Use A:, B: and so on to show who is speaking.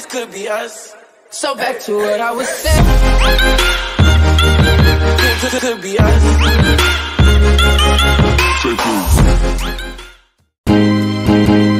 A: this could be us.
B: So back to what I was saying.
A: Could, could, could be us.
C: Say please.